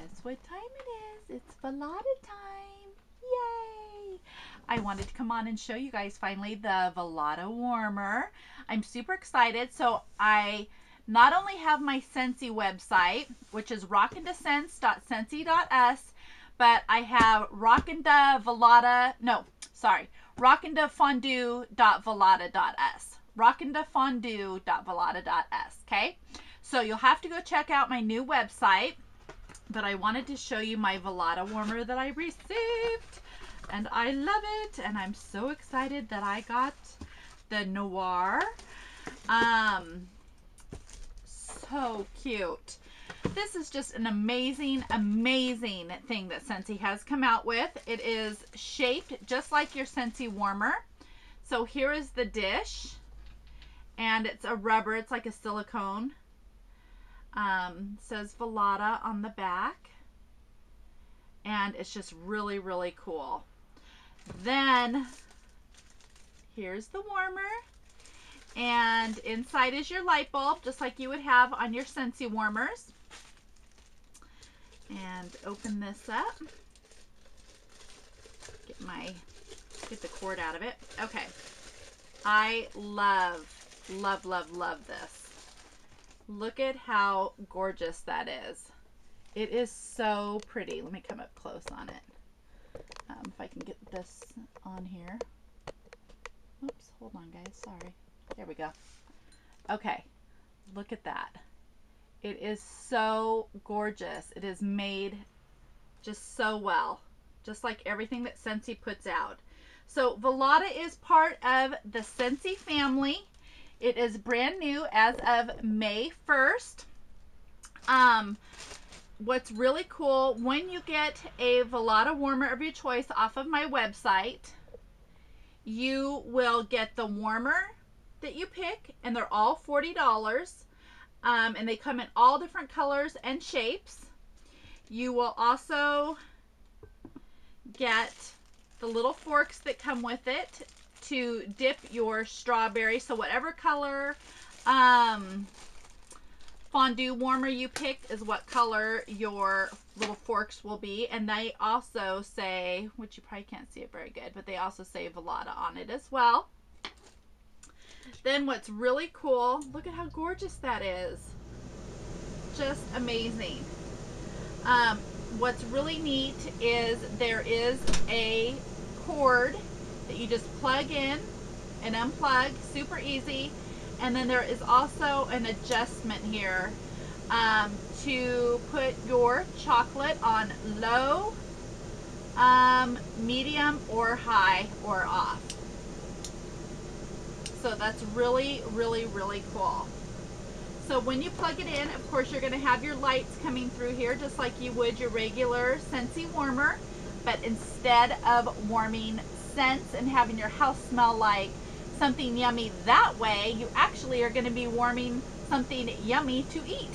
Guess what time it is? It's Velata time. Yay! I wanted to come on and show you guys finally the Velata warmer. I'm super excited. So I not only have my Scentsy website, which is rockindascents.scentsy.us, but I have Rockinda Velata, no, sorry, rockindafondue.velata.us. rockindafondue.velata.us, okay? So you'll have to go check out my new website, but I wanted to show you my Velata warmer that I received, and I love it, and I'm so excited that I got the Noir. Um, so cute. This is just an amazing, amazing thing that Scentsy has come out with. It is shaped just like your Scentsy warmer. So here is the dish. And it's a rubber. It's like a silicone. Um, says Velata on the back. And it's just really, really cool. Then, here's the warmer. And inside is your light bulb, just like you would have on your Scentsy warmers. And open this up. Get my, get the cord out of it. Okay. I love, love, love, love this. Look at how gorgeous that is. It is so pretty. Let me come up close on it. Um, if I can get this on here. Oops, hold on guys, sorry. There we go. Okay, look at that. It is so gorgeous. It is made just so well, just like everything that Scentsy puts out. So Velata is part of the Scentsy family. It is brand new as of May 1st. Um, what's really cool, when you get a Velata warmer of your choice off of my website, you will get the warmer that you pick, and they're all $40. Um, and they come in all different colors and shapes. You will also get the little forks that come with it to dip your strawberry. So whatever color um, fondue warmer you pick is what color your little forks will be. And they also say, which you probably can't see it very good, but they also say Velata on it as well. Then what's really cool, look at how gorgeous that is. Just amazing. Um, what's really neat is there is a cord that you just plug in and unplug, super easy. And then there is also an adjustment here um, to put your chocolate on low, um, medium, or high, or off. So that's really, really, really cool. So when you plug it in, of course, you're going to have your lights coming through here just like you would your regular Scentsy warmer. But instead of warming scents and having your house smell like something yummy that way, you actually are going to be warming something yummy to eat.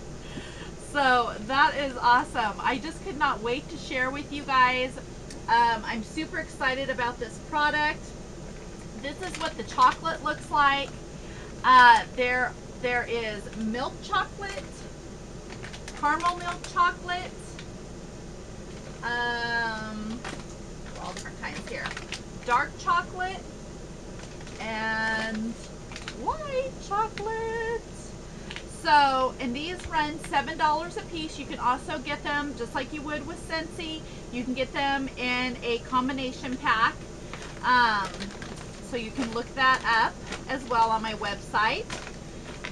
so that is awesome. I just could not wait to share with you guys. Um, I'm super excited about this product. This is what the chocolate looks like. Uh, there, there is milk chocolate, caramel milk chocolate, um, all different kinds here. Dark chocolate and white chocolate. So, and these run $7 a piece. You can also get them just like you would with Scentsy. You can get them in a combination pack. Um, so you can look that up as well on my website.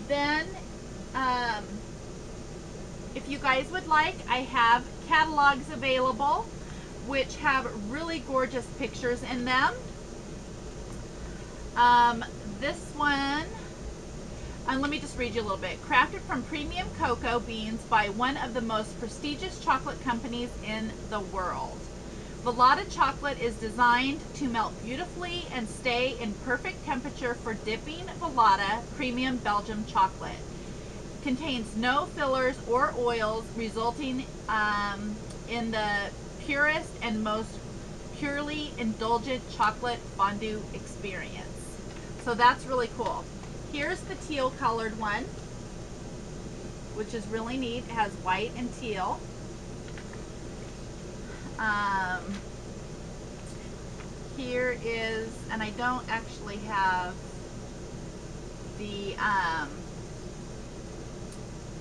Then, um, if you guys would like, I have catalogs available which have really gorgeous pictures in them. Um, this one, and let me just read you a little bit. Crafted from premium cocoa beans by one of the most prestigious chocolate companies in the world. Velata chocolate is designed to melt beautifully and stay in perfect temperature for dipping Velata premium Belgium chocolate. Contains no fillers or oils, resulting um, in the purest and most purely indulgent chocolate fondue experience. So that's really cool. Here's the teal colored one, which is really neat. It has white and teal. Um, here is, and I don't actually have the um,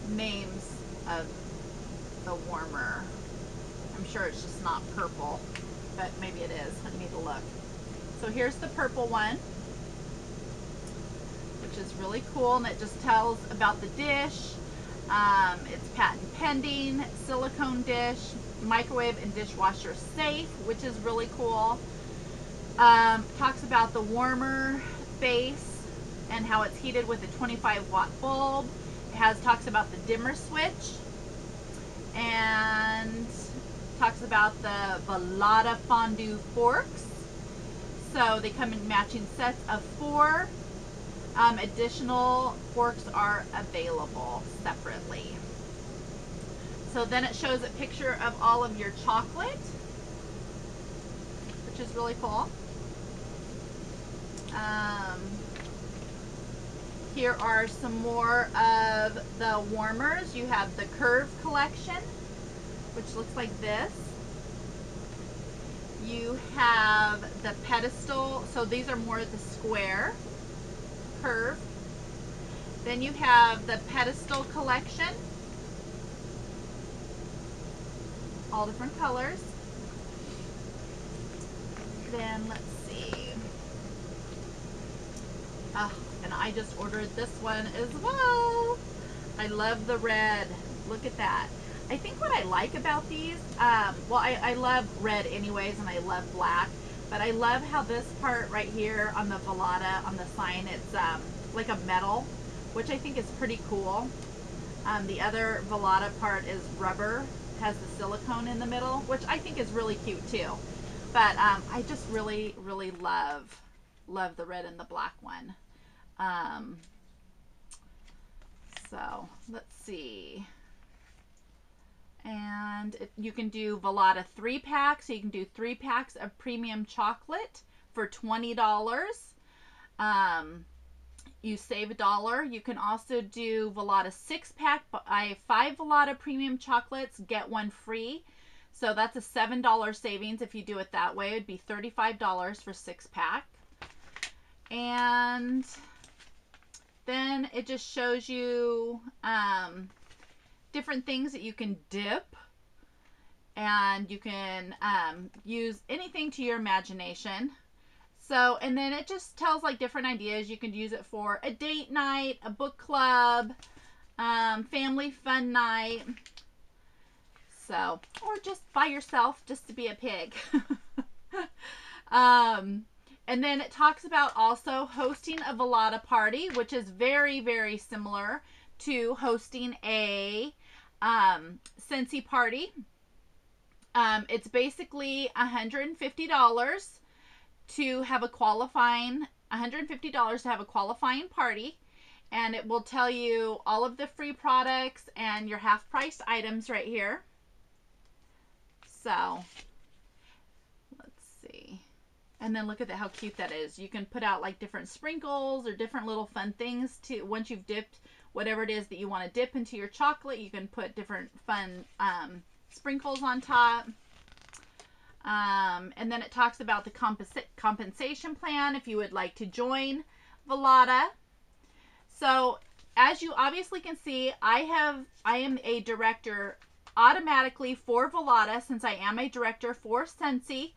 names of the warmer. I'm sure it's just not purple, but maybe it is. I need to look. So here's the purple one, which is really cool, and it just tells about the dish. Um, it's patent pending, silicone dish, microwave and dishwasher safe, which is really cool. Um, talks about the warmer base and how it's heated with a 25 watt bulb. It has talks about the dimmer switch and talks about the Velata fondue forks. So they come in matching sets of four. Um, additional forks are available separately. So then it shows a picture of all of your chocolate, which is really cool. Um, here are some more of the warmers. You have the Curve collection, which looks like this. You have the pedestal, so these are more the square curve. Then you have the pedestal collection, all different colors. Then let's see. Oh, and I just ordered this one as well. I love the red. Look at that. I think what I like about these, um, well, I, I love red anyways, and I love black, but I love how this part right here on the Velata, on the sign, it's um, like a metal, which I think is pretty cool. Um, the other Velata part is rubber, has the silicone in the middle, which I think is really cute too. But um, I just really, really love, love the red and the black one. Um, so let's see. And it, you can do Velata three packs. So you can do three packs of premium chocolate for $20. Um, you save a dollar. You can also do Velata six pack. Have five Velata premium chocolates, get one free. So that's a $7 savings if you do it that way. It'd be $35 for six pack. And then it just shows you um, different things that you can dip. And you can um, use anything to your imagination. So, and then it just tells like different ideas. You can use it for a date night, a book club, um, family fun night. So, or just by yourself, just to be a pig. um, and then it talks about also hosting a Velata party, which is very, very similar to hosting a um, Scentsy party. Um, it's basically $150 to have a qualifying, $150 to have a qualifying party. And it will tell you all of the free products and your half priced items right here. So let's see. and then look at that, how cute that is. You can put out like different sprinkles or different little fun things to once you've dipped whatever it is that you want to dip into your chocolate. You can put different fun um, sprinkles on top. Um, and then it talks about the compensa compensation plan if you would like to join Velata. So as you obviously can see, I have I am a director automatically for Velata since I am a director for Scentsy.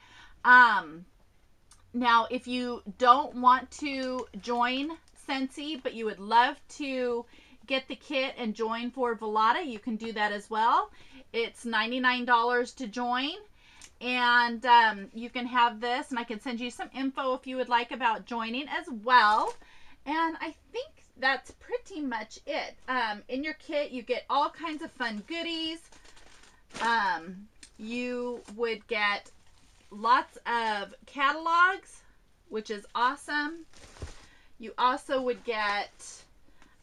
Um, now, if you don't want to join Scentsy, but you would love to get the kit and join for Velata, you can do that as well. It's $99 to join. And um, you can have this, and I can send you some info if you would like about joining as well. And I think that's pretty much it. Um, in your kit, you get all kinds of fun goodies. Um, you would get lots of catalogs, which is awesome. You also would get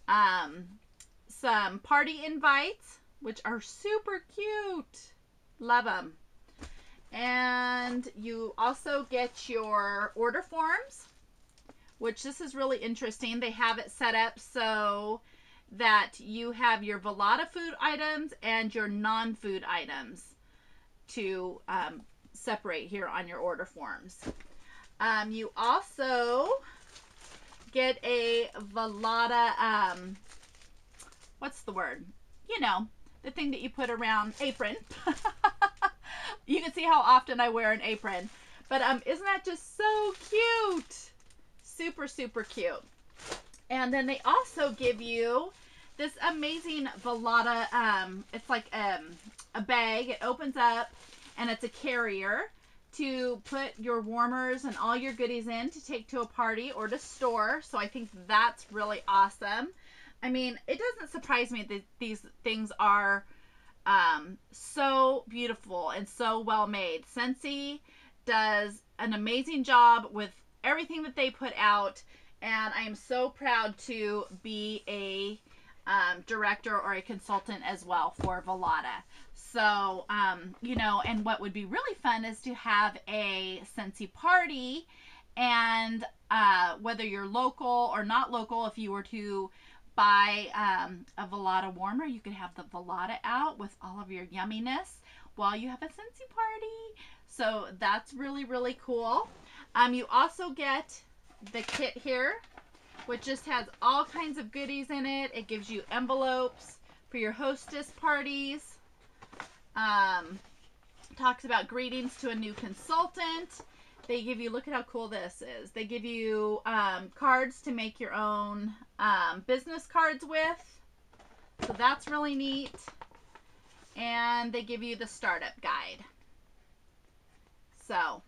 um, some party invites, which are super cute. Love them. And you also get your order forms, which this is really interesting. They have it set up so that you have your Velata food items and your non-food items to um, separate here on your order forms. Um, you also get a Velata, um, what's the word? You know, the thing that you put around apron. you can see how often I wear an apron. But um, isn't that just so cute? Super, super cute. And then they also give you this amazing Velata, um, it's like um, a bag. It opens up and it's a carrier to put your warmers and all your goodies in to take to a party or to store. So I think that's really awesome. I mean, it doesn't surprise me that these things are um, so beautiful and so well made. Scentsy does an amazing job with everything that they put out, and I am so proud to be a um, director or a consultant as well for Velata. So, um, you know, and what would be really fun is to have a Scentsy party, and uh, whether you're local or not local, if you were to buy um, a Velata warmer, you can have the Velata out with all of your yumminess while you have a Scentsy party. So that's really, really cool. Um, you also get the kit here, which just has all kinds of goodies in it. It gives you envelopes for your hostess parties. Um, talks about greetings to a new consultant. They give you, look at how cool this is. They give you um, cards to make your own um, business cards with. So that's really neat. And they give you the startup guide. So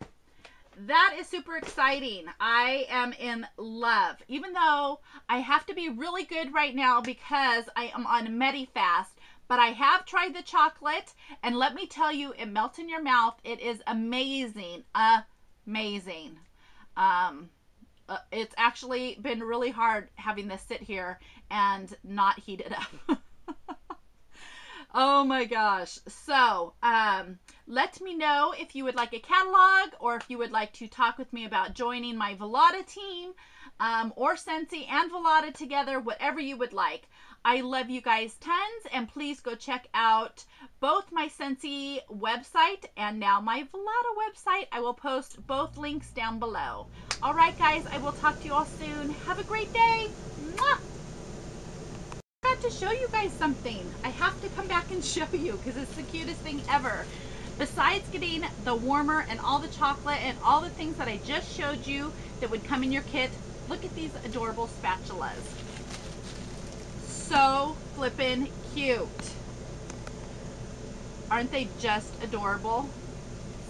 that is super exciting. I am in love. Even though I have to be really good right now because I am on Medifast, but I have tried the chocolate and let me tell you, it melts in your mouth. It is amazing. Amazing. Um, uh, it's actually been really hard having this sit here and not heat it up. Oh my gosh. So, um, let me know if you would like a catalog or if you would like to talk with me about joining my Velata team um, or Scentsy and Velata together, whatever you would like. I love you guys tons and please go check out both my Scentsy website and now my Velata website. I will post both links down below. All right, guys, I will talk to you all soon. Have a great day. Mwah! Got to show you guys something. I have to come back and show you because it's the cutest thing ever. Besides getting the warmer and all the chocolate and all the things that I just showed you that would come in your kit, look at these adorable spatulas. So flippin' cute. Aren't they just adorable?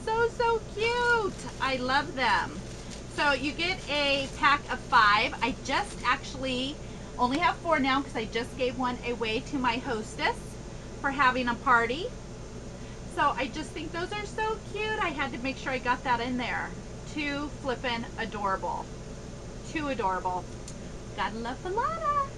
So, so cute. I love them. So you get a pack of five. I just actually only have four now because I just gave one away to my hostess for having a party. So I just think those are so cute. I had to make sure I got that in there. Too flippin' adorable. Too adorable. Gotta love Velata.